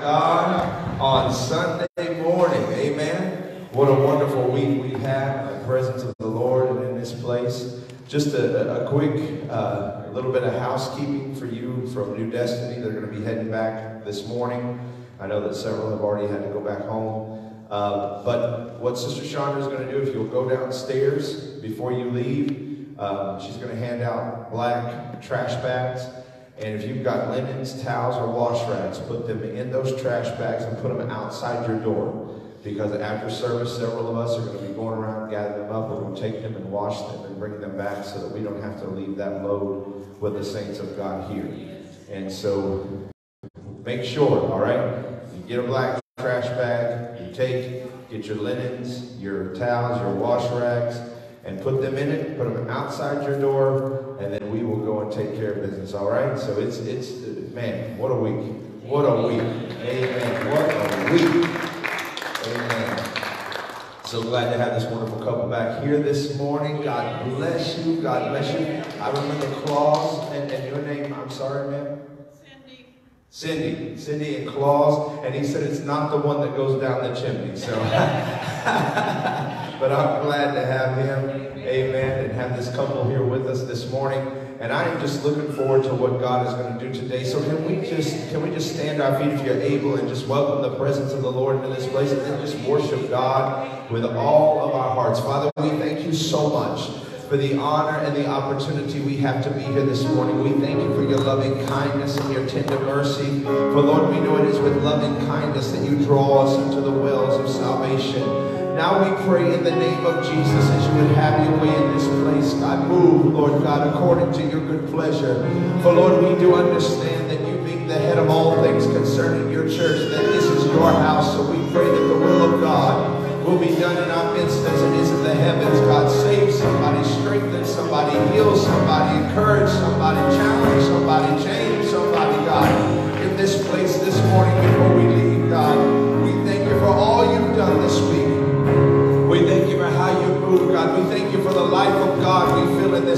God on Sunday morning. Amen. What a wonderful week we've had in the presence of the Lord and in this place. Just a, a quick uh, little bit of housekeeping for you from New Destiny. They're going to be heading back this morning. I know that several have already had to go back home. Uh, but what Sister Chandra is going to do, if you'll go downstairs before you leave, uh, she's going to hand out black trash bags. And if you've got linens, towels, or wash rags, put them in those trash bags and put them outside your door. Because after service, several of us are going to be going around, gathering them up. We're going to take them and wash them and bring them back so that we don't have to leave that load with the saints of God here. And so make sure, all right? You get a black trash bag, you take, get your linens, your towels, your wash rags, and put them in it, put them outside your door, and then we will go and take care of business, all right? So it's, it's man, what a week. What a week. Amen. What a week. Amen. So glad to have this wonderful couple back here this morning. God bless you. God bless you. I remember Claus and, and your name, I'm sorry, ma'am. Cindy, Cindy and Claus, and he said it's not the one that goes down the chimney. So, but I'm glad to have him, amen, and have this couple here with us this morning. And I am just looking forward to what God is going to do today. So can we just can we just stand our feet if you're able and just welcome the presence of the Lord into this place and then just worship God with all of our hearts. Father, we thank you so much for the honor and the opportunity we have to be here this morning. We thank you for your loving kindness and your tender mercy. For Lord, we know it is with loving kindness that you draw us into the wells of salvation. Now we pray in the name of Jesus as you would have your way in this place. God, move, Lord God, according to your good pleasure. For Lord, we do understand that you being the head of all things concerning your church, that this is your house. So we pray that the will of God will be done in our midst as it is in the heavens. God, save somebody, strengthen somebody, heal somebody, encourage somebody, challenge somebody, change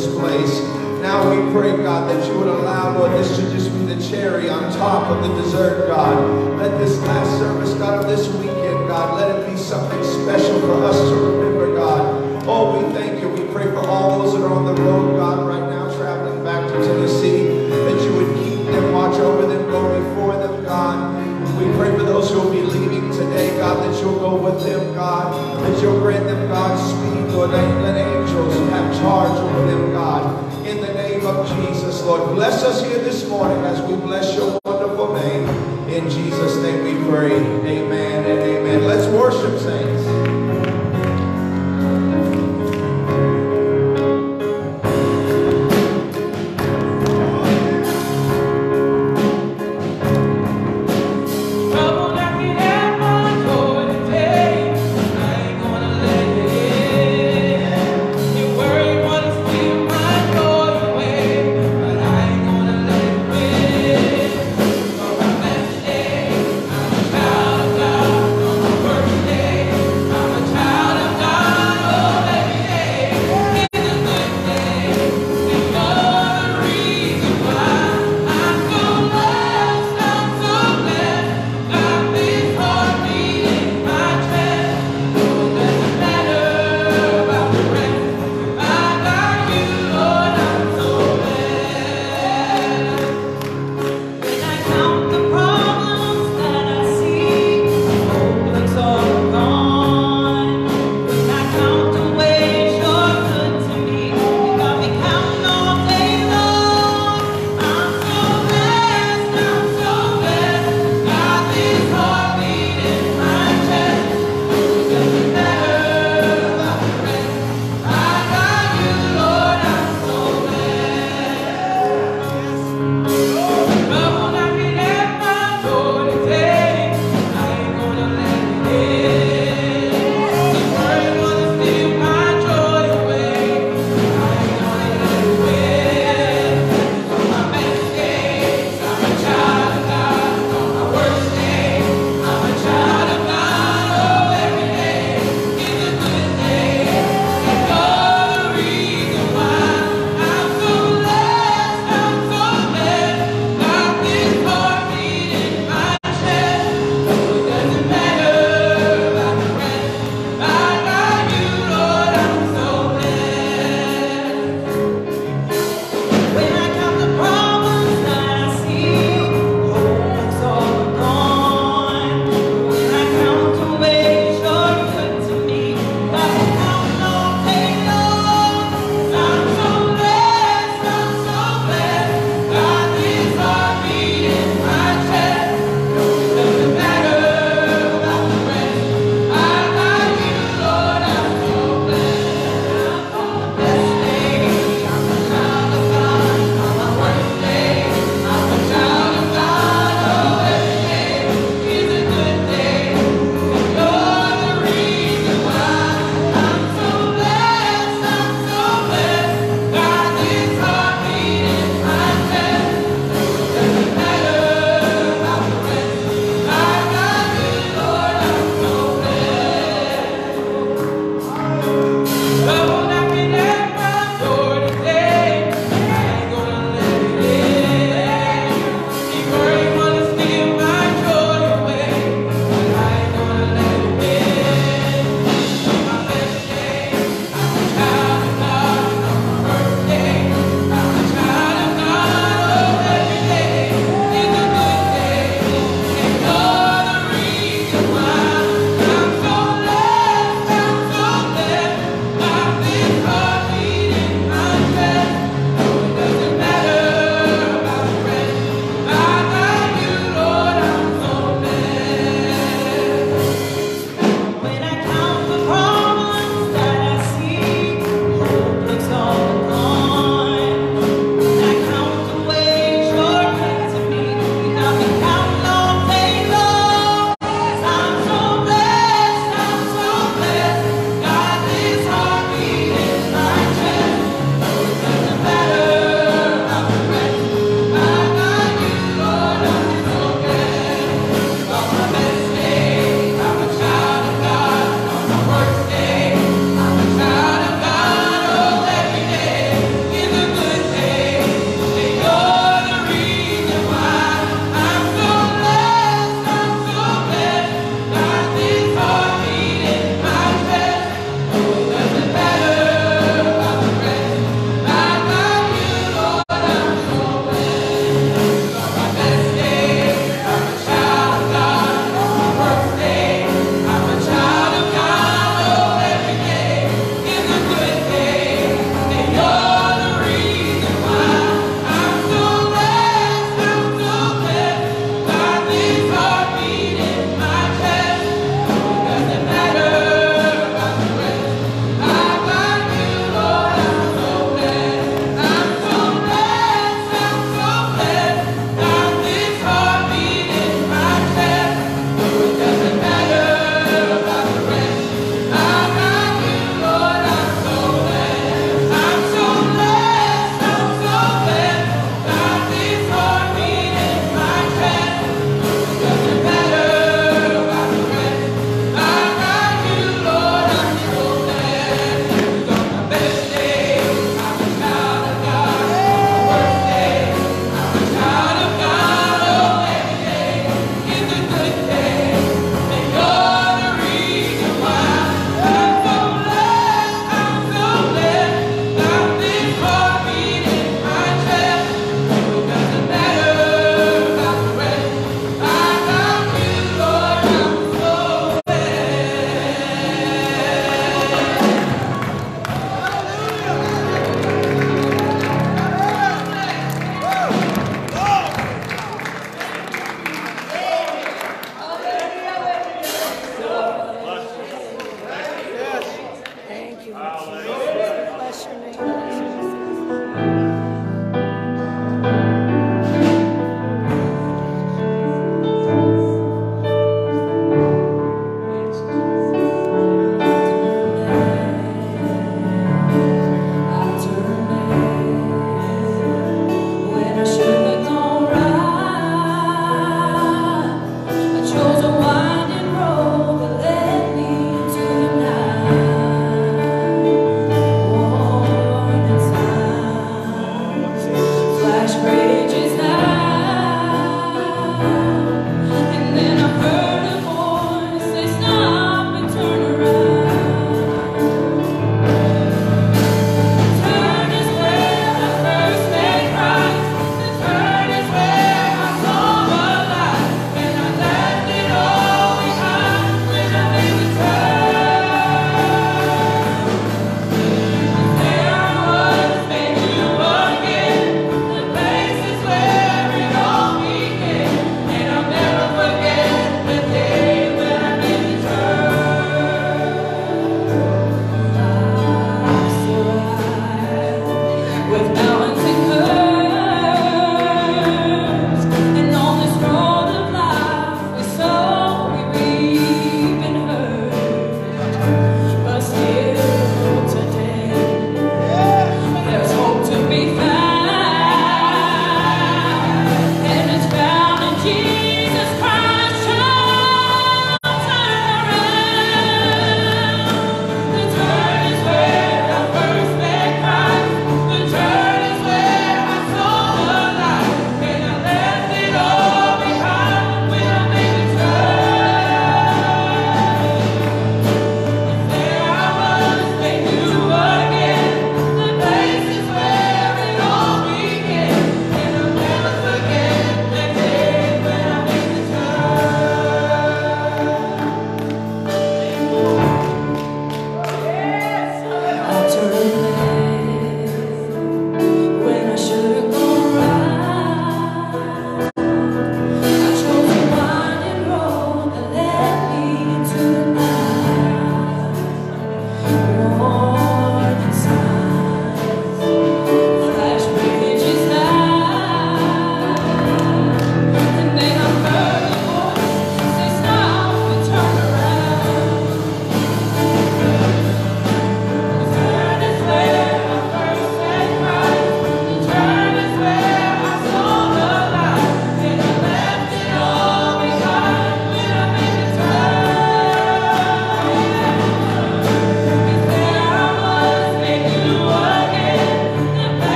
this place. Now we pray, God, that you would allow, Lord, this to just be the cherry on top of the dessert, God. Let this last service, God, of this weekend, God, let it be something special for us to remember, God. Oh, we thank you. We pray for all those that are on the road, God, right now, traveling back to Tennessee, that you would keep them, watch over them, go before them, God. We pray for those who will be leaving today, God, that you'll go with them, God, that you'll grant them God's speed, Lord. Let angels have charge over Lord, bless us here this morning as we bless your wonderful name. In Jesus' name we pray.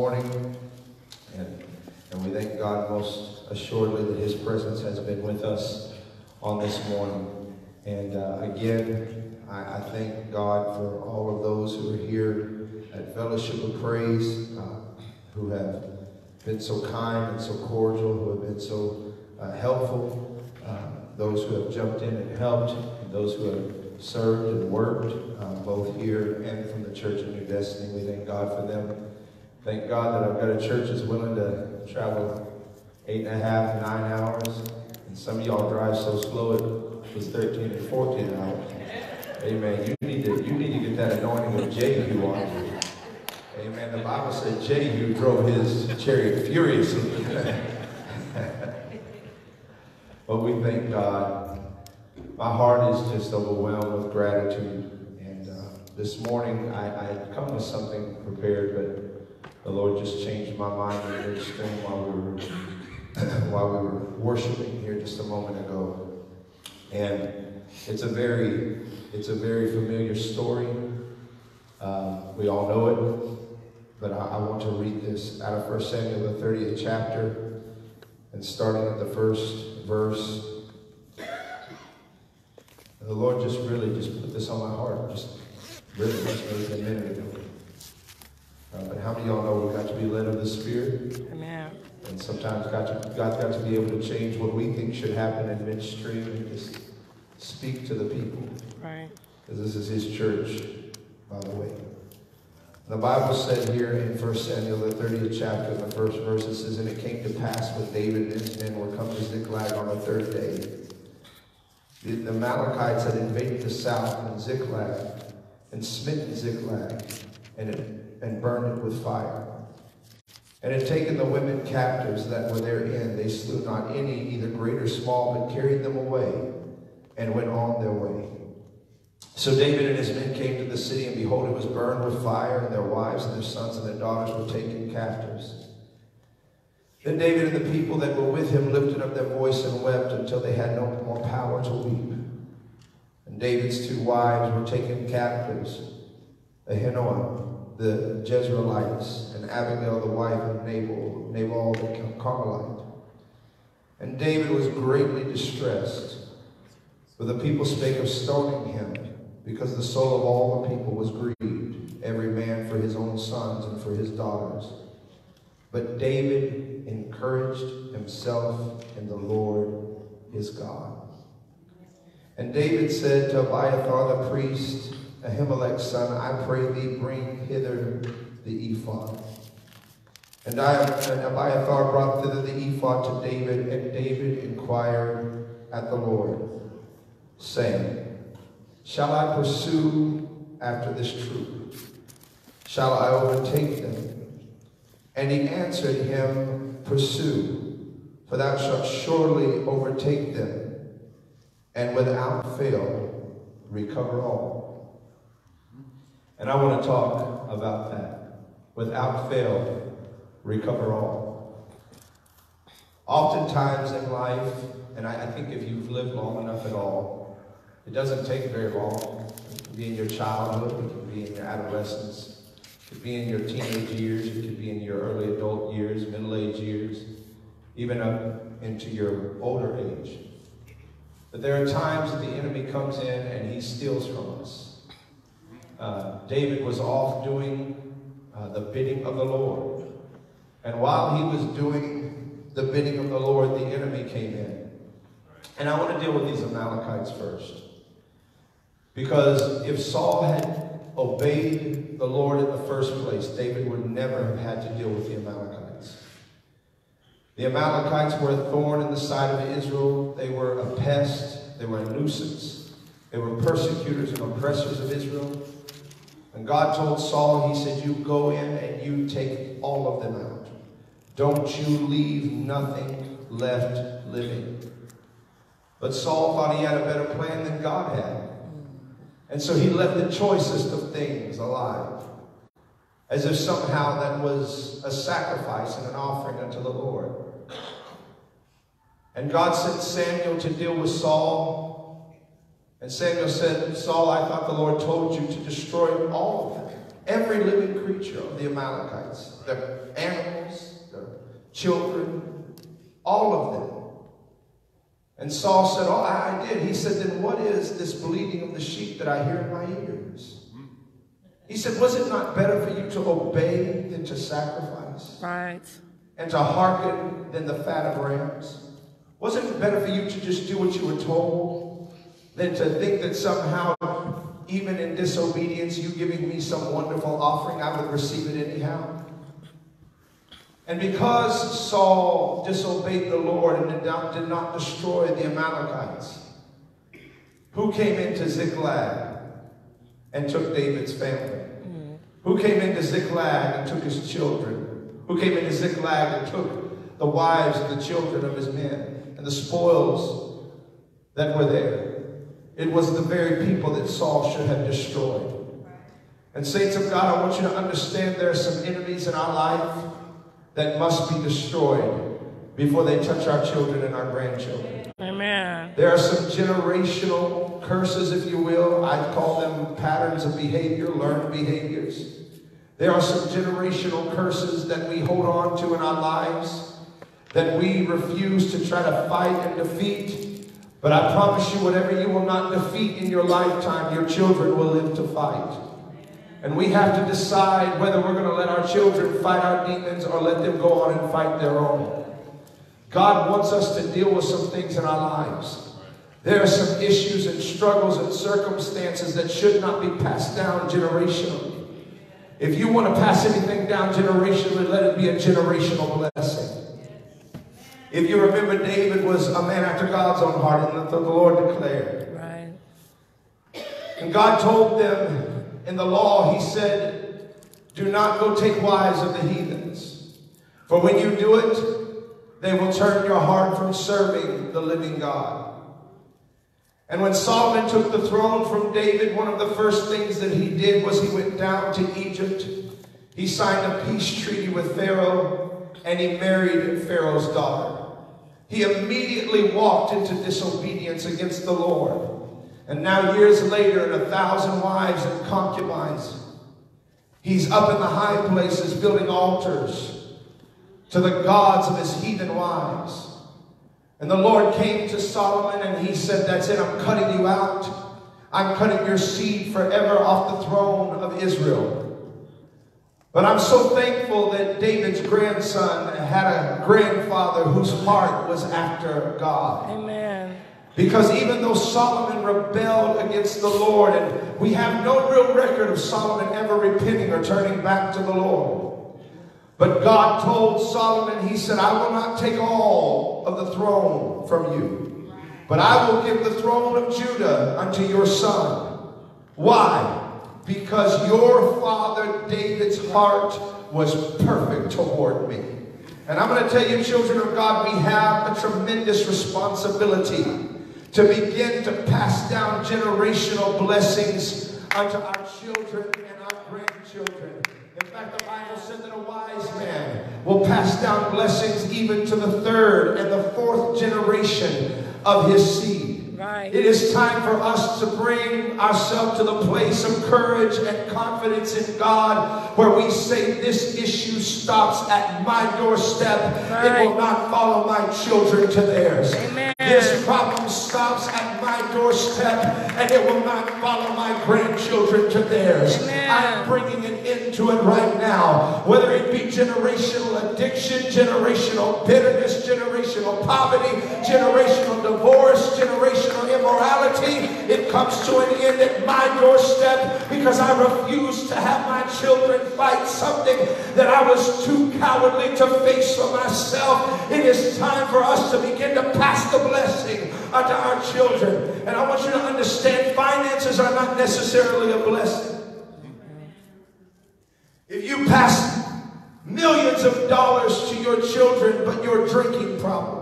Morning. And, and we thank God most assuredly that His presence has been with us on this morning. And uh, again, I, I, thank God for all of those who are here at Fellowship of Praise, uh, who have been so kind and so cordial, who have been so uh, helpful, uh, those who have jumped in and helped, and those who have served and worked, uh, both here and from the Church of New Destiny. We thank God for them. Thank God that I've got a church that's willing to travel eight and a half, nine hours. And some of y'all drive so slow it was 13 and 14 hours. Amen. You need to, you need to get that anointing of Jehu on you. Amen. The Bible said Jehu drove his chariot furiously. but we thank God my heart is just overwhelmed with gratitude. And uh, this morning, I, I, come with something prepared, but the Lord just changed my mind in midstream while we were while we were worshiping here just a moment ago. And it's a very it's a very familiar story. Uh, we all know it, but I, I want to read this out of 1 Samuel, the 30th chapter, and starting at the first verse the Lord just really just put this on my heart, just really just a minute ago. Uh, but how many of y'all know we've got to be led of the Spirit? Amen. And sometimes God, God's got to be able to change what we think should happen in midstream and just speak to the people. Right. Because this is His church, by the way. The Bible said here in 1 Samuel, the 30th chapter, the first verse, it says, And it came to pass when David and his men were come to Ziklag on the third day the, the Amalekites had invaded the south in Ziklag and smitten Ziklag and, it, and burned it with fire. And had taken the women captives that were therein. They slew not any, either great or small, but carried them away and went on their way. So David and his men came to the city, and behold, it was burned with fire, and their wives and their sons and their daughters were taken captives. Then David and the people that were with him lifted up their voice and wept until they had no more power to weep. And David's two wives were taken captives, Ahinoam, the Jezreelites, and Abigail, the wife of Nabal, Nabal the Carmelite. And David was greatly distressed, for the people spake of stoning him, because the soul of all the people was grieved, every man for his own sons and for his daughters. But David encouraged himself in the Lord his God. And David said to Abiathar the priest, Ahimelech's son, I pray thee bring hither the ephod. And, I, and Abiathar brought thither the ephod to David, and David inquired at the Lord, saying, Shall I pursue after this troop? Shall I overtake them? And he answered him, Pursue, for thou shalt surely overtake them, and without fail recover all. And I want to talk about that. Without fail, recover all. Oftentimes in life, and I, I think if you've lived long enough at all, it doesn't take very long. It can be in your childhood, it can be in your adolescence, it could be in your teenage years, it could be in your early adult years, middle age years, even up into your older age. But there are times that the enemy comes in and he steals from us. Uh, David was off doing uh, the bidding of the Lord. And while he was doing the bidding of the Lord, the enemy came in. And I want to deal with these Amalekites first. Because if Saul had obeyed the Lord in the first place, David would never have had to deal with the Amalekites. The Amalekites were a thorn in the side of Israel. They were a pest. They were a nuisance. They were persecutors and oppressors of Israel. God told Saul, he said, you go in and you take all of them out. Don't you leave nothing left living. But Saul thought he had a better plan than God had. And so he left the choicest of things alive, as if somehow that was a sacrifice and an offering unto the Lord. And God sent Samuel to deal with Saul. And Samuel said, Saul, I thought the Lord told you to destroy all of them, every living creature of the Amalekites, their animals, their children, all of them. And Saul said, Oh, I did. He said, Then what is this bleating of the sheep that I hear in my ears? He said, Was it not better for you to obey than to sacrifice? Right. And to hearken than the fat of rams? Wasn't it better for you to just do what you were told than to think that somehow, even in disobedience, you giving me some wonderful offering, I would receive it anyhow? And because Saul disobeyed the Lord and did not, did not destroy the Amalekites, who came into Ziklag and took David's family? Who came into Ziklag and took his children? Who came into Ziklag and took the wives and the children of his men and the spoils that were there? It was the very people that Saul should have destroyed. And saints of God, I want you to understand there are some enemies in our life that must be destroyed before they touch our children and our grandchildren. Amen. There are some generational curses, if you will. I call them patterns of behavior, learned behaviors. There are some generational curses that we hold on to in our lives that we refuse to try to fight and defeat. But I promise you, whatever you will not defeat in your lifetime, your children will live to fight. And we have to decide whether we're going to let our children fight our demons or let them go on and fight their own. God wants us to deal with some things in our lives. There are some issues and struggles and circumstances that should not be passed down generationally. If you want to pass anything down generationally, let it be a generational blessing. If you remember, David was a man after God's own heart, and the Lord declared. Right. And God told them in the law, He said, Do not go take wives of the heathens. For when you do it, they will turn your heart from serving the living God. And when Solomon took the throne from David, one of the first things that he did was he went down to Egypt. He signed a peace treaty with Pharaoh and he married Pharaoh's daughter. He immediately walked into disobedience against the Lord. And now, years later, and a thousand wives and concubines, he's up in the high places building altars to the gods of his heathen wives. And the Lord came to Solomon and he said, That's it, I'm cutting you out. I'm cutting your seed forever off the throne of Israel. But I'm so thankful that David's grandson had a grandfather whose heart was after God. Amen. Because even though Solomon rebelled against the Lord, and we have no real record of Solomon ever repenting or turning back to the Lord. But God told Solomon, He said, I will not take all of the throne from you, but I will give the throne of Judah unto your son. Why? Because your father David's heart was perfect toward me. And I'm going to tell you, children of God, we have a tremendous responsibility to begin to pass down generational blessings unto our children and our grandchildren. In fact, the Bible said that a wise man will pass down blessings even to the third and the fourth generation of his seed. Right. It is time for us to bring ourselves to the place of courage and confidence in God where we say this issue stops at my doorstep. It will not follow my children to theirs. Amen. This problem stops at my doorstep and it will not follow my grandchildren to theirs. Amen. I'm bringing an end to it right now. Whether it be generational addiction, generational bitterness, generational poverty, generational divorce, generational immorality, it comes to an end at my doorstep because I refuse to have my children fight something that I was too cowardly to face for myself. It is time for us to begin to pass the blessing unto our children. And I want you to understand finances are not necessarily a blessing. If you pass millions of dollars to your children, but your drinking problem,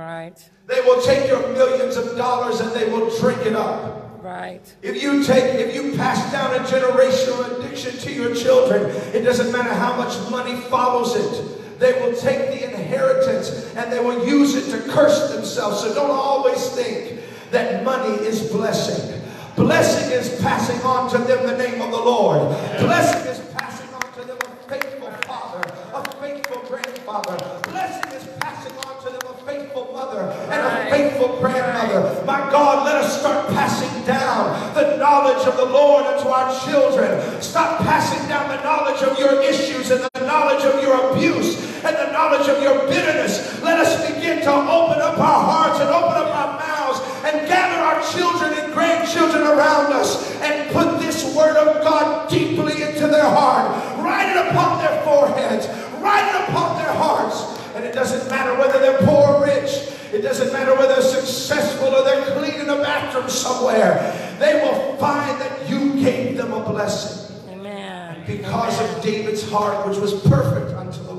Right. They will take your millions of dollars and they will drink it up. Right. If you take, if you pass down a generational addiction to your children, it doesn't matter how much money follows it. They will take the inheritance and they will use it to curse themselves. So don't always think that money is blessing. Blessing is passing on to them the name of the Lord. Blessing is passing on to them a faithful father, a faithful grandfather. Blessing is passing on to them a faithful mother and a faithful grandmother. My God, let us start passing down the knowledge of the Lord unto our children. Stop passing down the knowledge of your issues and the knowledge of your abuse and the knowledge of your bitterness. Let us begin to open up our hearts and open up our mouths and gather our children and grandchildren around us and put this word of God deeply into their heart. Write it upon their foreheads. Write it upon their hearts. And it doesn't matter whether they're poor or rich. It doesn't matter whether they're successful or they're cleaning a bathroom somewhere. They will find that you gave them a blessing Amen. because of David's heart, which was perfect unto the.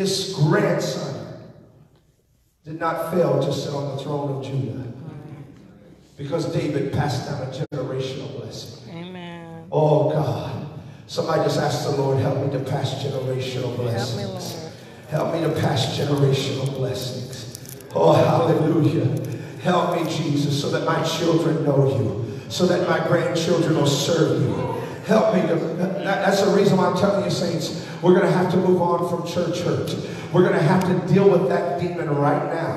His grandson did not fail to sit on the throne of Judah because David passed down a generational blessing. Amen. Oh God. Somebody just ask the Lord, help me to pass generational blessings. Help me. Help me to pass generational blessings. Oh, hallelujah. Help me, Jesus, so that my children know you, so that my grandchildren will serve you. Help me to, that- that's the reason why I'm telling you, saints, we're going to have to move on from church hurt. We're going to have to deal with that demon right now.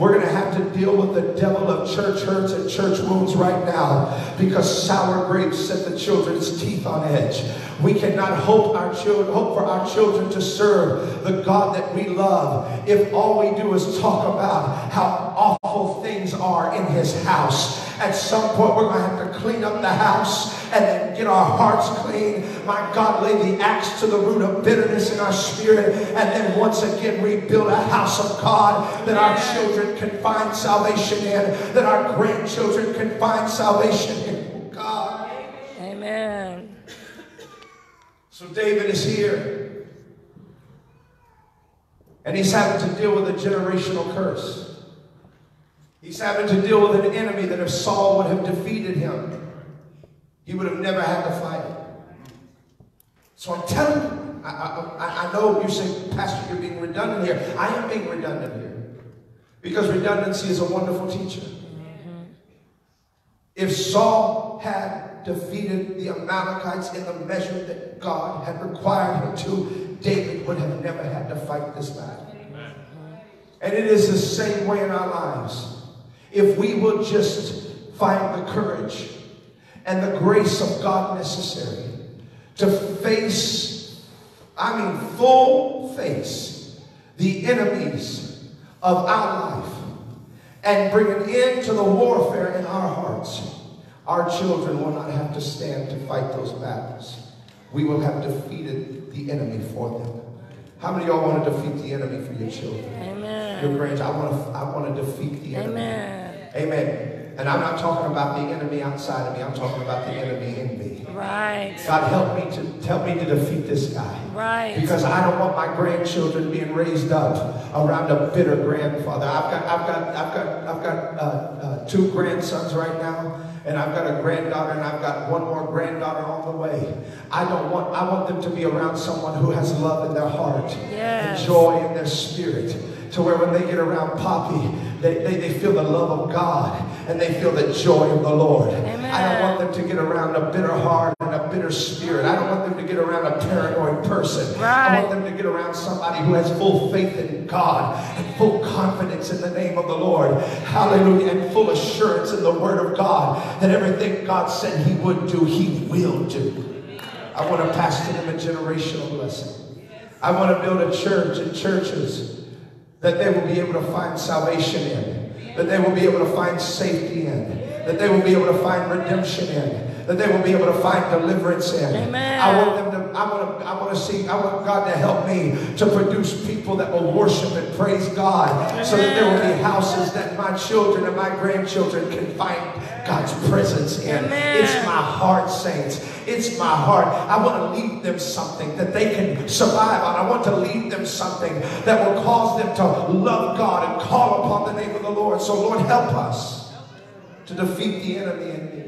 We're going to have to deal with the devil of church hurts and church wounds right now because sour grapes set the children's teeth on edge. We cannot hope our children, hope for our children to serve the God that we love if all we do is talk about how awful things are in his house. At some point, we're going to have to clean up the house and then get our hearts clean. My God, lay the axe to the root of bitterness in our spirit and then once again rebuild a house of God that our children can find salvation in, that our grandchildren can find salvation in. God. Amen. So David is here. And he's having to deal with a generational curse. He's having to deal with an enemy that if Saul would have defeated him, he would have never had to fight it. So I'm telling you, I, I, I know you say, Pastor, you're being redundant here. I am being redundant here. Because redundancy is a wonderful teacher. Mm-hmm. If Saul had defeated the Amalekites in the measure that God had required him to, David would have never had to fight this battle. Mm-hmm. And it is the same way in our lives. If we will just find the courage and the grace of God necessary to face, I mean, full face the enemies of our life and bring an end to the warfare in our hearts, our children will not have to stand to fight those battles. We will have defeated the enemy for them. How many of y'all want to defeat the enemy for your children? Amen. Your grands, I want to, I want to defeat the enemy. Amen. Amen. And I'm not talking about the enemy outside of me. I'm talking about the enemy in me. Right. God, help me to help me to defeat this guy. Right. Because I don't want my grandchildren being raised up around a bitter grandfather. I've got, I've got, I've got, I've got uh, uh, two grandsons right now, and I've got a granddaughter, and I've got one more granddaughter on the way. I don't want, I want them to be around someone who has love in their heart Yes. and joy in their spirit, to where when they get around Poppy, they, they, they feel the love of God and they feel the joy of the Lord. I don't want them to get around a bitter heart and a bitter spirit. I don't want them to get around a paranoid person. I want them to get around somebody who has full faith in God and full confidence in the name of the Lord. Hallelujah. And full assurance in the word of God that everything God said he would do, he will do. I want to pass to them a generational blessing. I want to build a church and churches that they will be able to find salvation in, that they will be able to find safety in, that they will be able to find redemption in, that they will be able to find deliverance in. Amen. I want them to, I want to, I want to see, I want God to help me to produce people that will worship and praise God so that there will be houses that my children and my grandchildren can find God's presence in. Amen. It's my heart, saints. It's my heart. I want to leave them something that they can survive on. I want to leave them something that will cause them to love God and call upon the name of the Lord. So, Lord, help us to defeat the enemy in me.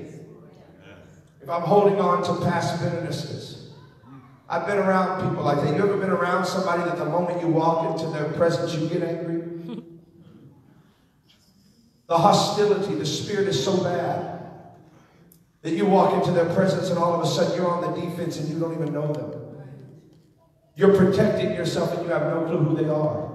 If I'm holding on to past bitternesses, I've been around people like that. You ever been around somebody that the moment you walk into their presence, you get angry? The hostility, the spirit is so bad that you walk into their presence and all of a sudden you're on the defense and you don't even know them. You're protecting yourself and you have no clue who they are.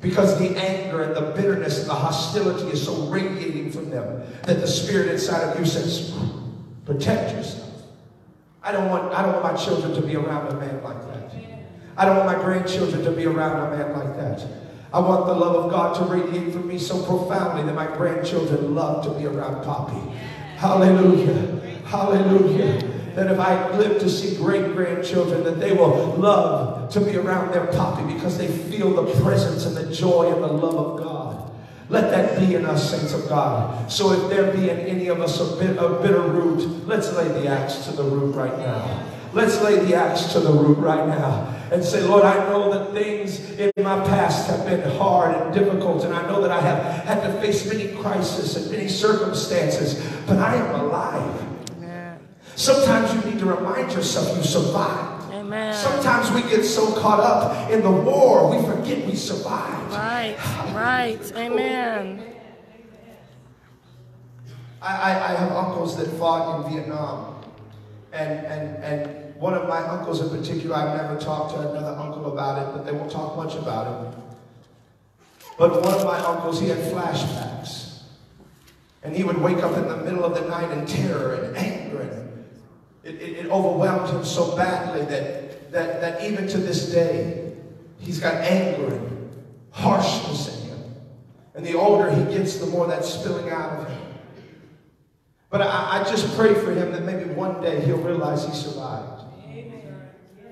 Because the anger and the bitterness and the hostility is so radiating from them that the spirit inside of you says, protect yourself. I don't want I don't want my children to be around a man like that. I don't want my grandchildren to be around a man like that. I want the love of God to radiate from me so profoundly that my grandchildren love to be around Poppy. Hallelujah. Hallelujah. That if I live to see great grandchildren, that they will love to be around their Poppy because they feel the presence and the joy and the love of God. Let that be in us, saints of God. So if there be in any of us a, bit, a bitter root, let's lay the axe to the root right now. Let's lay the axe to the root right now and say, Lord, I know that things in my past have been hard and difficult, and I know that I have had to face many crises and many circumstances, but I am alive. Amen. Sometimes you need to remind yourself you survived. Amen. Sometimes we get so caught up in the war, we forget we survived. Right. Right. Amen. I, I, I have uncles that fought in Vietnam. And, and, and one of my uncles in particular, I've never talked to another uncle about it, but they won't talk much about it. But one of my uncles, he had flashbacks. And he would wake up in the middle of the night in terror and anger. And it, it, it overwhelmed him so badly that, that, that even to this day, he's got anger and harshness in him. And the older he gets, the more that's spilling out of him. But I, I just pray for him that maybe one day he'll realize he survived.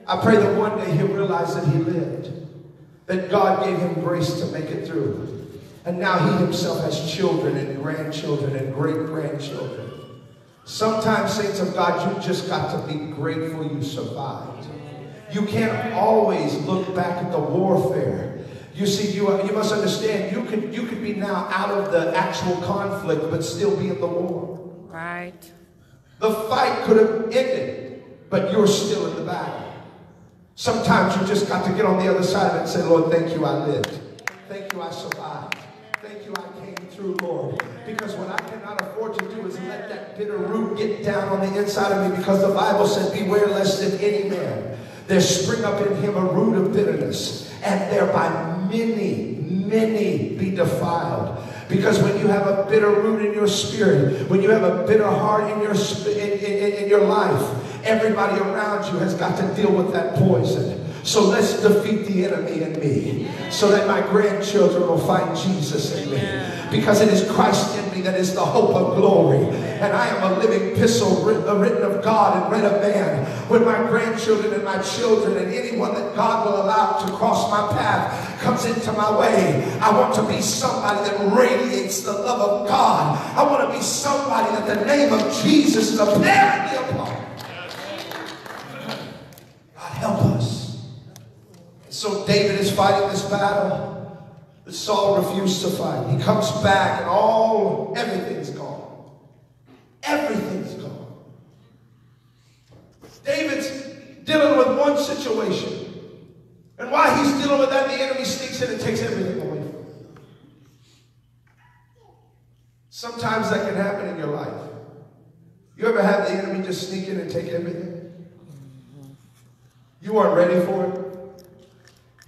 I pray that one day he'll realize that he lived, that God gave him grace to make it through. And now he himself has children and grandchildren and great grandchildren. Sometimes, saints of God, you just got to be grateful you survived. You can't always look back at the warfare. You see, you, uh, you must understand, you could, you could be now out of the actual conflict, but still be in the war. Right. The fight could have ended, but you're still in the battle. Sometimes you just got to get on the other side of it and say, Lord, thank you I lived. Thank you I survived. Thank you I came through, Lord. Because what I cannot afford to do is let that bitter root get down on the inside of me because the Bible said, Beware lest in any man there spring up in him a root of bitterness, and thereby many, many be defiled. Because when you have a bitter root in your spirit, when you have a bitter heart in your in, in, in your life, everybody around you has got to deal with that poison. So let's defeat the enemy in me so that my grandchildren will find Jesus in me. Because it is Christ in me that is the hope of glory. And I am a living epistle written, uh, of God and read of man. When my grandchildren and my children and anyone that God will allow to cross my path comes into my way, I want to be somebody that radiates the love of God. I want to be somebody that the name of Jesus is apparently upon. So David is fighting this battle that Saul refused to fight. He comes back and all, everything's gone. Everything's gone. David's dealing with one situation. And while he's dealing with that, the enemy sneaks in and takes everything away from him. Sometimes that can happen in your life. You ever have the enemy just sneak in and take everything? You aren't ready for it.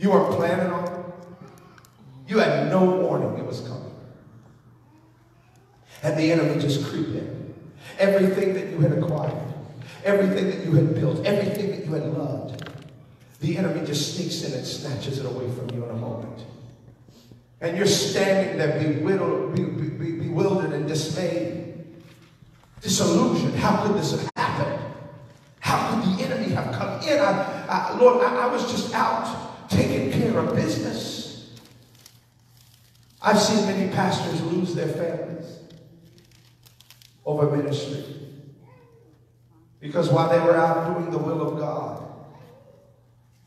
You weren't planning on it. You had no warning it was coming. And the enemy just creep in. Everything that you had acquired, everything that you had built, everything that you had loved, the enemy just sneaks in and snatches it away from you in a moment. And you're standing there bewildered, be- be- be- bewildered and dismayed, disillusioned. How could this have happened? How could the enemy have come in? I, I, Lord, I, I was just out taking care of business. I've seen many pastors lose their families. over ministry. Because while they were out doing the will of God,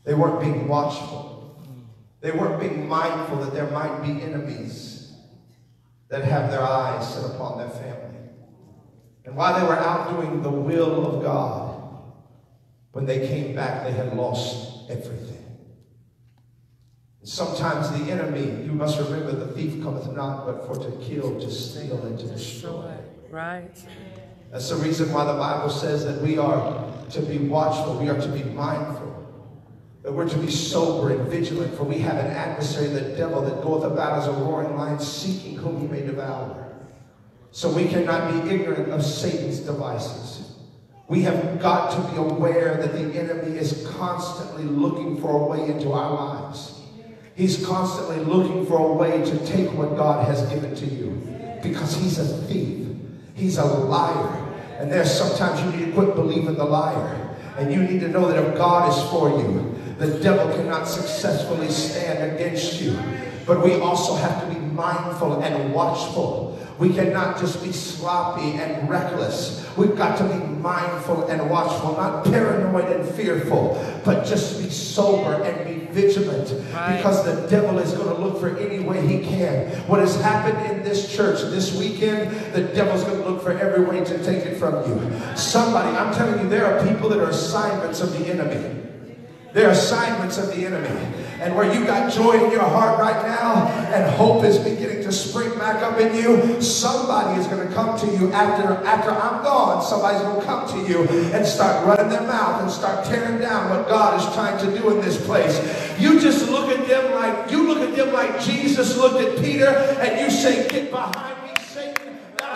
they weren't being watchful. They weren't being mindful that there might be enemies that have their eyes set upon their family. And while they were out doing the will of God, when they came back, they had lost everything. Sometimes the enemy, you must remember, the thief cometh not but for to kill, to steal, and to destroy. Right. That's the reason why the Bible says that we are to be watchful, we are to be mindful, that we're to be sober and vigilant, for we have an adversary, the devil, that goeth about as a roaring lion, seeking whom he may devour. So we cannot be ignorant of Satan's devices. We have got to be aware that the enemy is constantly looking for a way into our lives. He's constantly looking for a way to take what God has given to you because he's a thief. He's a liar. And there's sometimes you need to quit believing the liar. And you need to know that if God is for you, the devil cannot successfully stand against you. But we also have to be mindful and watchful. We cannot just be sloppy and reckless. We've got to be mindful and watchful, not paranoid and fearful, but just be sober and be vigilant Right. because the devil is going to look for any way he can. What has happened in this church this weekend, the devil's going to look for every way to take it from you. Somebody, I'm telling you, there are people that are assignments of the enemy. They're assignments of the enemy. And where you got joy in your heart right now and hope is beginning to spring back up in you, somebody is going to come to you after, after I'm gone. Somebody's going to come to you and start running their mouth and start tearing down what God is trying to do in this place. You just look at them like you look at them like Jesus looked at Peter and you say, Get behind me, Satan. Thou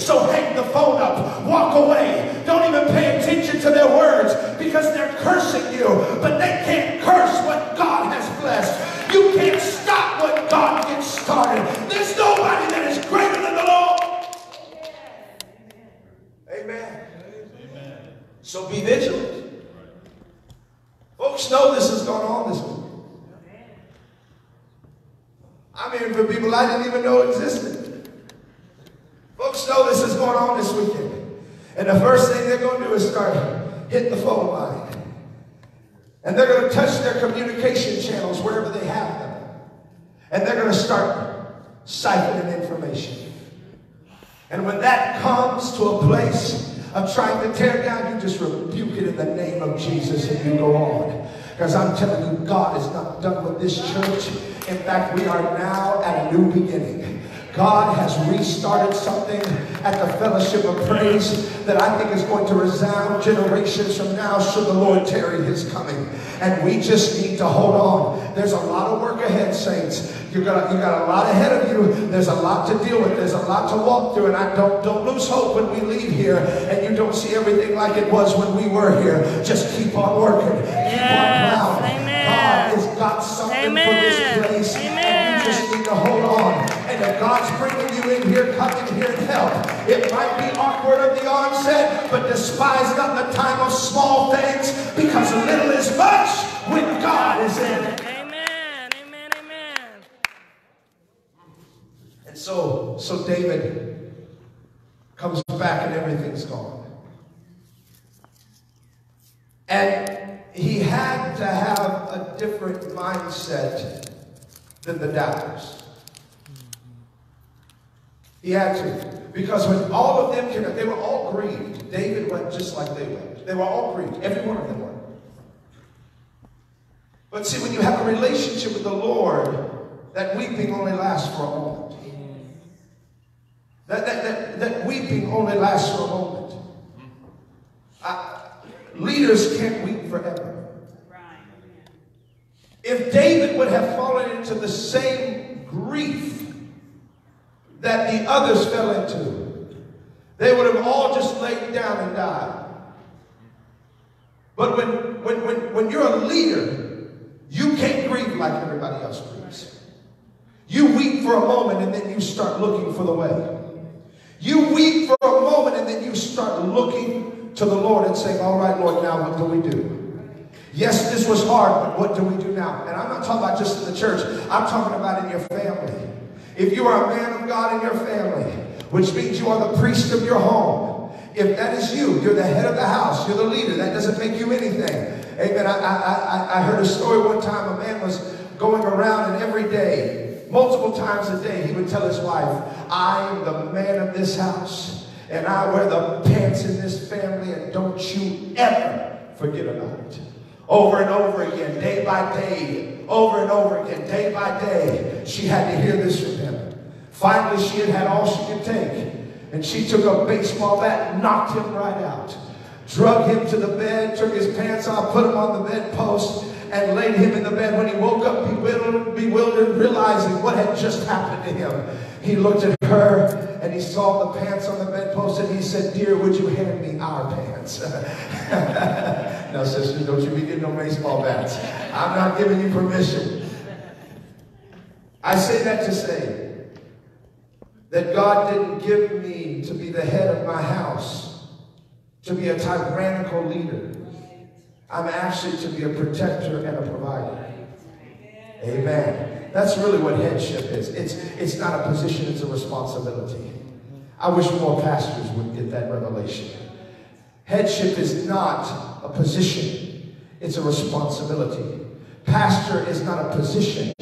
So hang the phone up, walk away. Don't even pay attention to their words because they're cursing you, but they can't curse what God has blessed. You can't stop what God gets started. There's nobody that is greater than the Lord. Amen. So be vigilant. Folks know this has gone on this week. I'm hearing from people I didn't even know existed. Folks know this is going on this weekend. And the first thing they're going to do is start hitting the phone line. And they're going to touch their communication channels wherever they have them. And they're going to start siphoning information. And when that comes to a place of trying to tear down, you just rebuke it in the name of Jesus and you go on. Because I'm telling you, God is not done with this church. In fact, we are now at a new beginning. God has restarted something at the fellowship of praise that I think is going to resound generations from now should the Lord tarry his coming. And we just need to hold on. There's a lot of work ahead, saints. You got, you got a lot ahead of you. There's a lot to deal with. There's a lot to walk through. And I don't, don't lose hope when we leave here and you don't see everything like it was when we were here. Just keep on working. Keep Yes. on plowing. Amen. God has got something for this place. Amen. You just need to hold on. And if God's bringing you in here, come in here and help. It might be awkward at the onset, but despise not the time of small things because little is much when God is in it. Amen. Amen. Amen. And so, so David comes back and everything's gone. And he had to have a different mindset than the doubters. He had to. Because when all of them came, up, they were all grieved. David went just like they went. They were all grieved. Every one of them were. But see, when you have a relationship with the Lord, that weeping only lasts for a moment. That, that, that, that weeping only lasts for a moment. Uh, leaders can't weep forever. If David would have fallen into the same grief that the others fell into, they would have all just laid down and died. But when, when, when, when you're a leader, you can't grieve like everybody else grieves. You weep for a moment and then you start looking for the way. You weep for a moment and then you start looking to the Lord and saying, All right, Lord, now what do we do? Yes, this was hard, but what do we do now? And I'm not talking about just in the church, I'm talking about in your family. If you are a man of God in your family, which means you are the priest of your home, if that is you, you're the head of the house, you're the leader, that doesn't make you anything. Amen. I, I, I, heard a story one time, a man was going around and every day, multiple times a day, he would tell his wife, I am the man of this house, and I wear the pants in this family, and don't you ever forget about it over and over again, day by day, over and over again, day by day. She had to hear this from him. Finally, she had had all she could take. And she took a baseball bat knocked him right out. Drug him to the bed, took his pants off, put him on the bedpost, and laid him in the bed. When he woke up bewildered, bewildered, realizing what had just happened to him, he looked at her and he saw the pants on the bedpost and he said, Dear, would you hand me our pants? now, sisters, don't you be getting no baseball bats. I'm not giving you permission. I say that to say that God didn't give me to be the head of my house, to be a tyrannical leader. I'm actually to be a protector and a provider. Amen. That's really what headship is. It's, it's not a position, it's a responsibility. I wish more pastors would get that revelation. Headship is not a position, it's a responsibility. Pastor is not a position,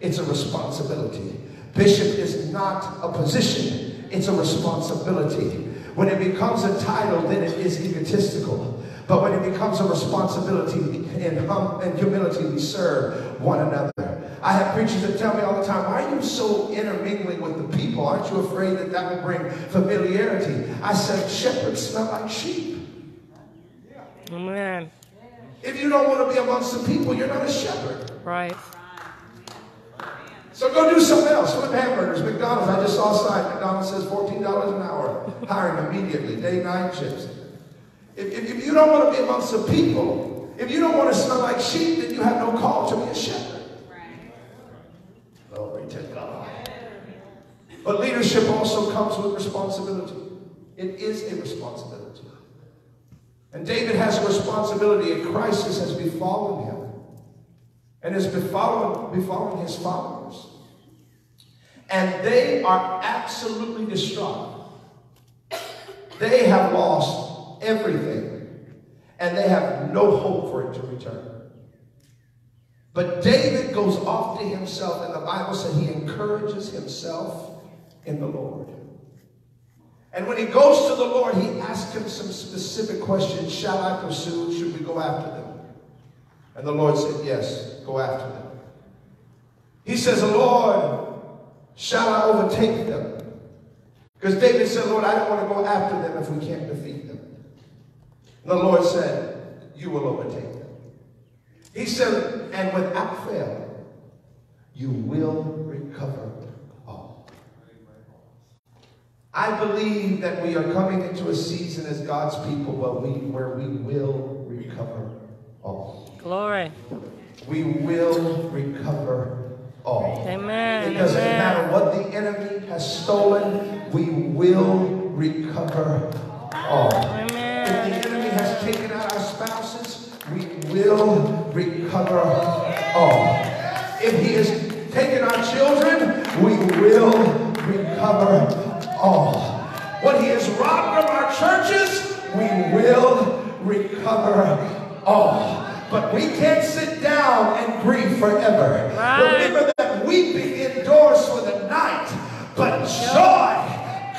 it's a responsibility. Bishop is not a position, it's a responsibility. When it becomes a title, then it is egotistical. But when it becomes a responsibility and, hum, and humility, we serve one another. I have preachers that tell me all the time, why are you so intermingling with the people? Aren't you afraid that that will bring familiarity? I said, shepherds smell like sheep. Amen. If you don't want to be amongst the people, you're not a shepherd. Right. So go do something else. Flip hamburgers. McDonald's. I just saw a sign. McDonald's says $14 an hour. Hiring immediately. Day, night shifts. If, if, if you don't want to be amongst the people, if you don't want to smell like sheep, then you have no call to be a shepherd. Glory to God. But leadership also comes with responsibility. It is a responsibility. And David has a responsibility. A crisis has befallen him and has befallen, befallen his followers. And they are absolutely distraught. They have lost everything, and they have no hope for it to return. But David goes off to himself, and the Bible said he encourages himself in the Lord. And when he goes to the Lord, he asks him some specific questions. Shall I pursue? Should we go after them? And the Lord said, Yes, go after them. He says, Lord, shall I overtake them? Because David said, Lord, I don't want to go after them if we can't defeat them. And the Lord said, You will overtake them. He said, And without fail, you will recover. I believe that we are coming into a season as God's people where we, where we will recover all. Glory. We will recover all. Amen. It doesn't Amen. matter what the enemy has stolen, we will recover all. Amen. If the enemy has taken out our spouses, we will recover all. If he has taken our children, we will recover all. What he has robbed from our churches, we will recover all. But we can't sit down and grieve forever. Right. Remember that weeping endures for the night, but joy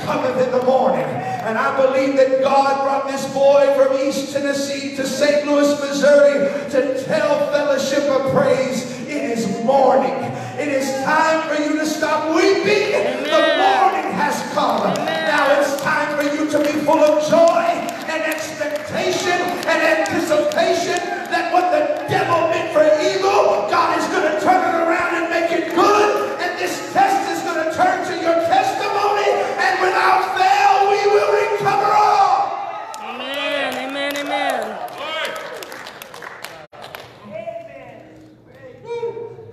cometh in the morning. And I believe that God brought this boy from East Tennessee to St. Louis, Missouri to tell fellowship of praise. It is morning. It is time for you to stop weeping. The morning come. Amen. Now it's time for you to be full of joy and expectation and anticipation that what the devil meant for evil, God is going to turn it around and make it good. And this test is going to turn to your testimony. And without fail, we will recover all. Amen. Amen. Amen.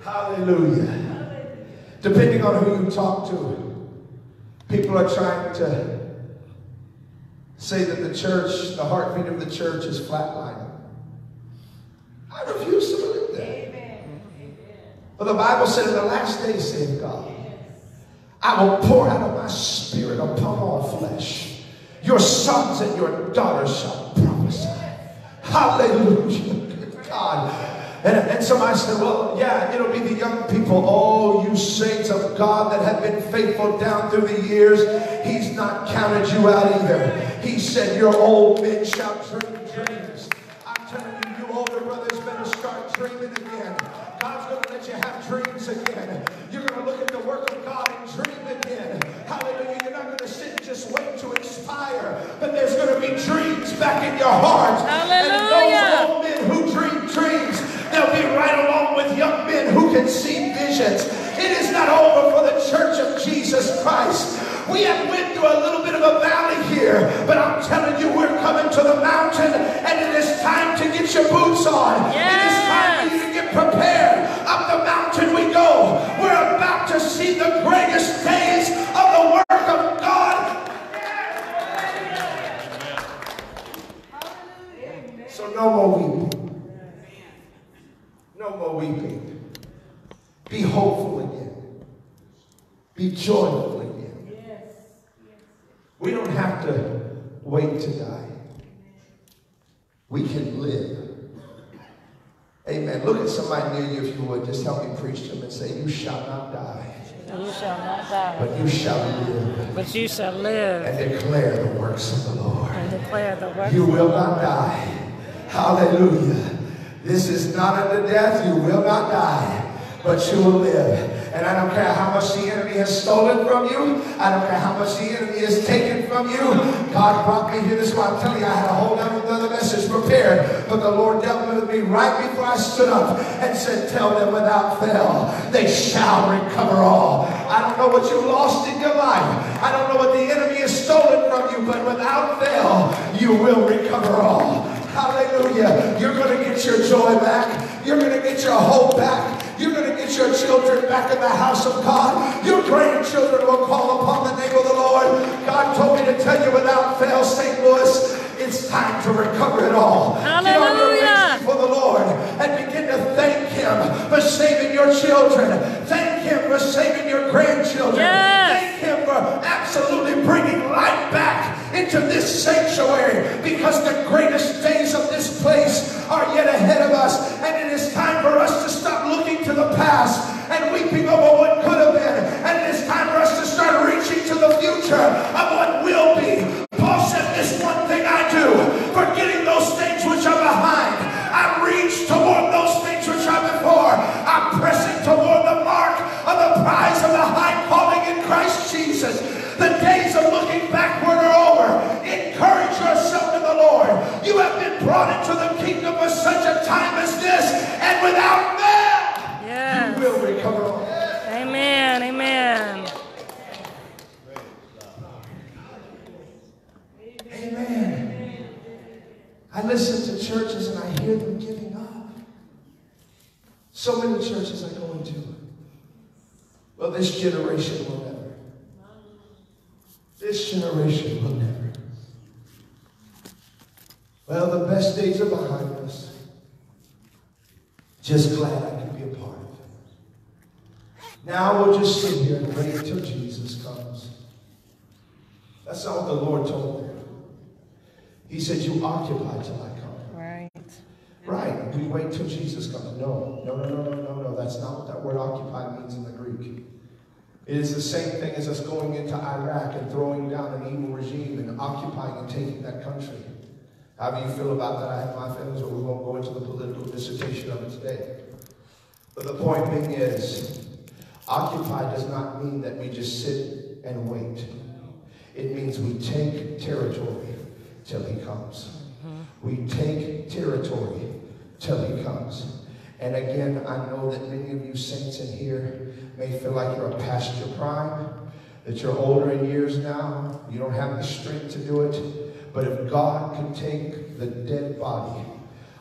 Hallelujah. Depending on who you talk to, people are trying to say that the church, the heartbeat of the church is flatlining. I refuse to believe that. Amen. But the Bible said in the last days, saith God, I will pour out of my spirit upon all flesh. Your sons and your daughters shall prophesy. Hallelujah. God. And, and somebody said, well, yeah, it'll be the young people. Oh, you saints of God that have been faithful down through the years. He's not counted you out either. He said, your old men shall dream dreams. I'm telling you, you older brothers better start dreaming again. God's going to let you have dreams again. You're going to look at the work of God and dream again. Hallelujah. You're not going to sit and just wait to expire, but there's going to be dreams back in your heart. Hallelujah. And those old men who dream dreams, they'll be right along with young men who can see visions. It is not over for the church of Jesus Christ. We have went through a little bit of a valley here, but I'm telling you, we're coming to the mountain, and it is time to get your boots on. It is time for you to get prepared. Up the mountain we go. We're about to see the greatest days of the work of God. So no more weeping. No more weeping. Be hopeful again. Be joyful again. We don't have to wait to die. We can live. Amen. Look at somebody near you if you would. Just help me preach to them and say, You shall not die, You shall not die, but you shall live but you shall live and declare the works of the Lord. and declare the work. You will not die. Hallelujah. This is not unto death. You will not die, but you will live. And I don't care how much the enemy has stolen from you. I don't care how much the enemy has taken from you. God brought me here this morning. I'm telling you, I had a whole other message prepared. But the Lord dealt with me right before I stood up and said, Tell them without fail, they shall recover all. I don't know what you've lost in your life. I don't know what the enemy has stolen from you, but without fail, you will recover all. Hallelujah. You're going to get your joy back. You're going to get your hope back. You're going to get your children back in the house of God. Your grandchildren will call upon the name of the Lord. God told me to tell you without fail, St. Louis, it's time to recover it all. Get on your Hallelujah. knees for the Lord and begin to thank Him for saving your children. Thank Him for saving your grandchildren. Yes. Thank Him for absolutely bringing light back into this sanctuary because the greatest days of this place are yet ahead of us. And it is time for us to stop looking to the past and weeping over what could have been. And it is time for us to start reaching to the future of what will be. Paul said, This one thing I do, forgetting those things which are behind. I reach toward those things which are before. I'm pressing toward the mark of the prize of the high calling in Christ Jesus. The days of looking backward are over. Encourage yourself in the Lord. You have been brought into the kingdom for such a time as this, and without fail, Yes. you will recover all. Amen. Amen. Amen. I listen to churches and I hear them giving up. So many churches I go into. Well, this generation will never. This generation will never. Well, the best days are behind us. Just glad I could be a part of it. Now we'll just sit here and wait until Jesus comes. That's not what the Lord told them. He said, You occupy till I come. Right. Right. We wait till Jesus comes. No, no, no, no, no, no, no. That's not what that word occupy means in the Greek. It is the same thing as us going into Iraq and throwing down an evil regime and occupying and taking that country. How do you feel about that? I have my feelings, but we won't go into the political dissertation of it today. But the point being is, occupy does not mean that we just sit and wait. It means we take territory till he comes. Mm-hmm. We take territory till he comes. And again, I know that many of you saints in here may feel like you're past your prime, that you're older in years now, you don't have the strength to do it. But if God can take the dead body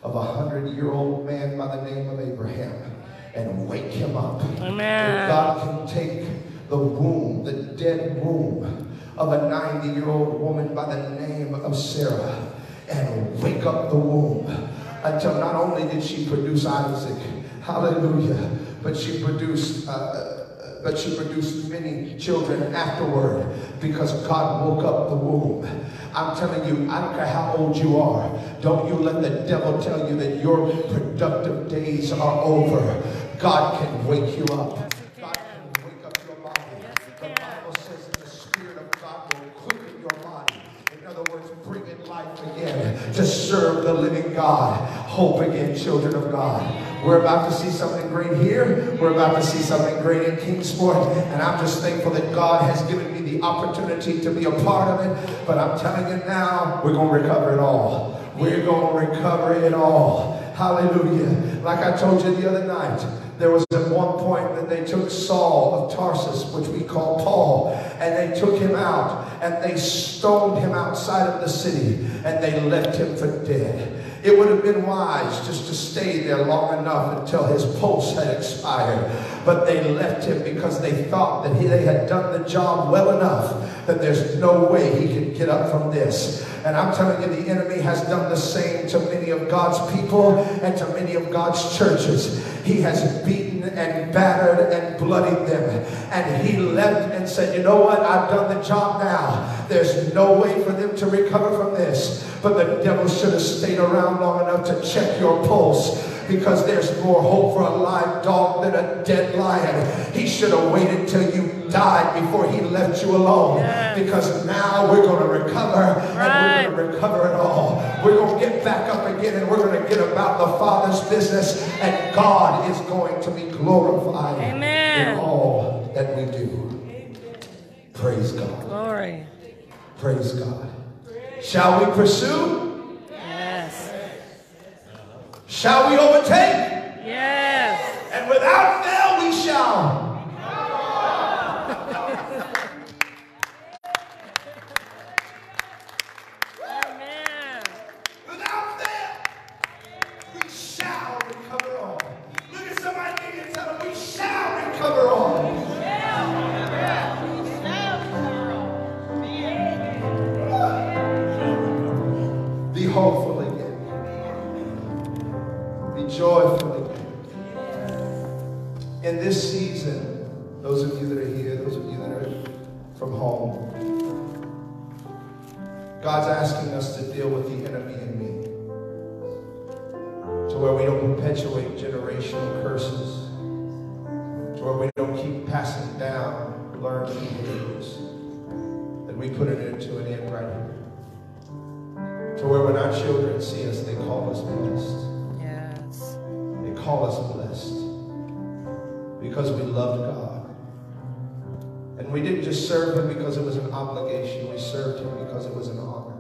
of a hundred year old man by the name of Abraham and wake him up, Amen. if God can take the womb, the dead womb of a 90 year old woman by the name of Sarah and wake up the womb until not only did she produce Isaac, hallelujah, but she produced. Uh, but she produced many children afterward because God woke up the womb. I'm telling you, I don't care how old you are, don't you let the devil tell you that your productive days are over. God can wake you up. God can wake up your body. The Bible says that the Spirit of God will quicken your body. In other words, bring it life again to serve the living God. Hope again, children of God. We're about to see something great here. We're about to see something great in Kingsport. And I'm just thankful that God has given me the opportunity to be a part of it. But I'm telling you now, we're going to recover it all. We're going to recover it all. Hallelujah. Like I told you the other night, there was at one point that they took Saul of Tarsus, which we call Paul, and they took him out and they stoned him outside of the city and they left him for dead. It would have been wise just to stay there long enough until his pulse had expired. But they left him because they thought that he, they had done the job well enough that there's no way he could get up from this. And I'm telling you, the enemy has done the same to many of God's people and to many of God's churches. He has beaten and battered and bloodied them. And he left and said, You know what? I've done the job now. There's no way for them to recover from this. But the devil should have stayed around long enough to check your pulse because there's more hope for a live dog than a dead lion. He should have waited till you died before he left you alone. Because now we're going to recover Right. and we're going to recover it all. We're going to get back up again and we're going to get about the Father's business and God is going to be glorified Amen. in all that we do. Praise God. Glory. Praise God. Shall we pursue? Shall we overtake? Yes. And without fail we shall. Behaviors. That we put it into an end right here. To where when our children see us, they call us blessed. Yes. They call us blessed because we loved God. And we didn't just serve Him because it was an obligation, we served Him because it was an honor.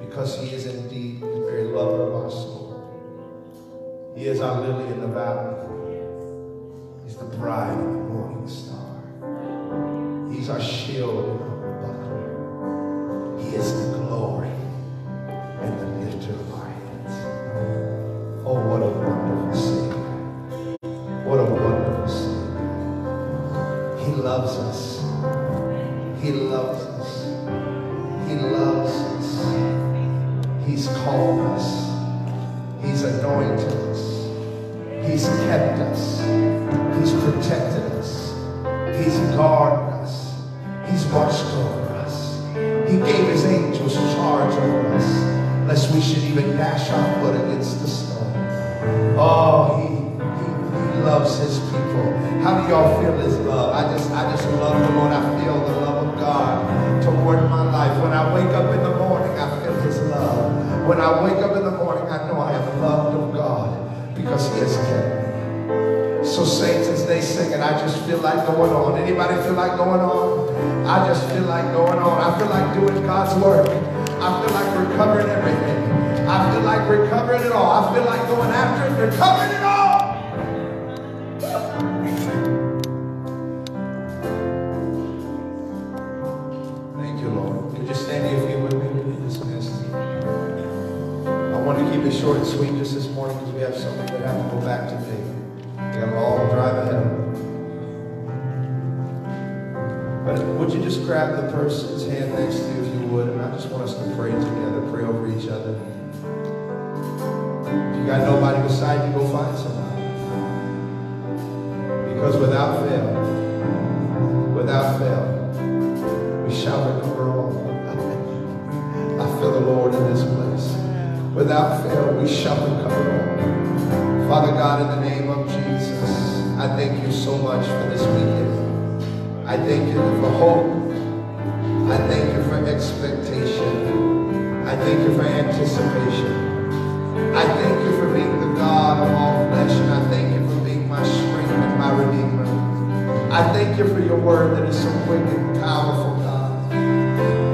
Because He is indeed the very lover of our soul. He is our lily in the valley, He's the bride of the morning star. He's our shield and our buckler. He is the glory and the lifter of our. Oh, what a wonderful Savior. What a wonderful Savior. He loves us. He loves us. He loves us. He's called us. He's anointed us. He's kept us. He's protected just feel like going on. Anybody feel like going on? I just feel like going on. I feel like doing God's work. I feel like recovering everything. I feel like recovering it all. I feel like going after it, recovering it all. Grab the person's hand next to you if you would? And I just want us to pray together, pray over each other. If you got nobody beside you, go find somebody. Because without fail, without fail, we shall recover all. I feel the Lord in this place. Without fail, we shall recover all. Father God, in the name of Jesus, I thank you so much is so quick and powerful, God.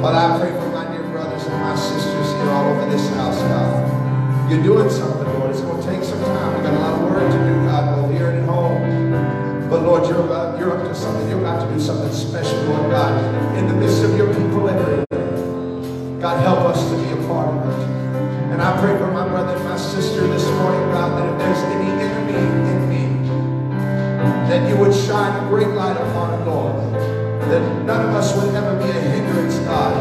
Father, I pray for my dear brothers and my sisters here all over this house, God. You're doing something, Lord. It's going to take some time. we got a lot of work to do, God, both here and at home. But Lord, you're about, you're up to something. You're about to do something special, Lord God, in the midst of your people everywhere. God, help us to be a part of it. And I pray for my brother and my sister this morning, God, that if there's any enemy in me, that you would shine a great light upon it, Lord. That none of us would ever be a hindrance, God,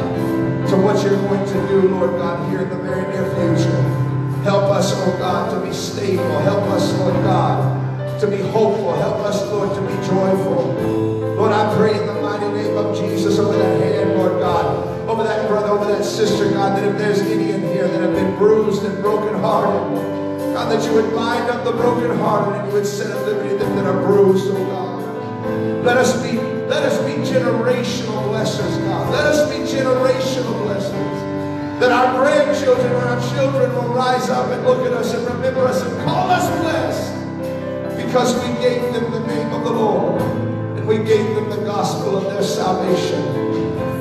to what you're going to do, Lord God, here in the very near future. Help us, oh God, to be stable. Help us, Lord God, to be hopeful. Help us, Lord, to be joyful. Lord, I pray in the mighty name of Jesus over that hand, Lord God, over that brother, over that sister, God, that if there's any in here that have been bruised and brokenhearted, God, that you would bind up the brokenhearted and you would set at liberty them that are bruised, oh God. Let us be, let us be generational blessers, God. Let us be generational blessings. That our grandchildren and our children will rise up and look at us and remember us and call us blessed because we gave them the name of the Lord and we gave them the gospel of their salvation.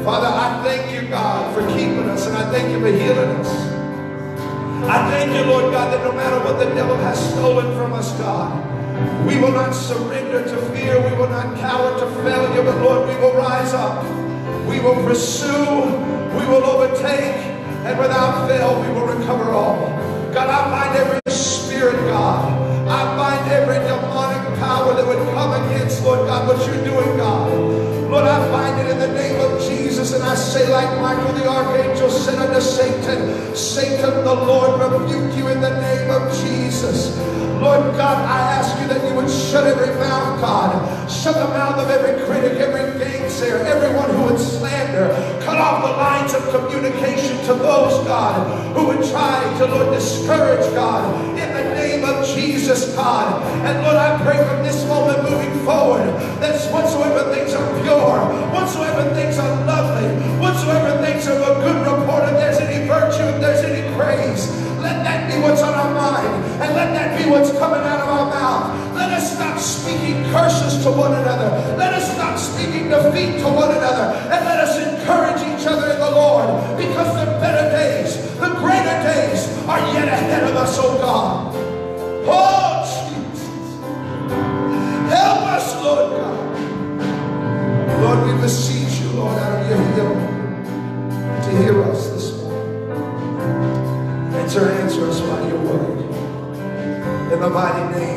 Father, I thank you, God, for keeping us and I thank you for healing us. I thank you, Lord God, that no matter what the devil has stolen from us, God, we will not surrender to fear. We will not cower to failure, but Lord, we will rise up. We will pursue. We will overtake. And without fail, we will recover all. God, I bind every spirit, God. I bind every demonic power that would come against, Lord God, what you're doing, God. Lord, I bind it in the name of Jesus, and I say, like Michael the archangel said unto Satan, Satan, the Lord rebuke you in the name of Jesus. God. Shut the mouth of every critic, every gangster, everyone who would slander. Cut off the lines of communication to those, God, who would try to, Lord, discourage, God, in the name of Jesus, God. And Lord, I pray from this moment moving forward that whatsoever things are pure, whatsoever things are lovely, whatsoever things are of a good report, if there's any virtue, if there's any praise, let that be what's on our mind, and let that be what's coming out of our mouth. Let us stop speaking curses to one another. Let us stop speaking defeat to one another, and let us encourage each other in the Lord, because the better days, the greater days are yet ahead of us, oh God. Vale, nem